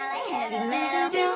Heavy metal,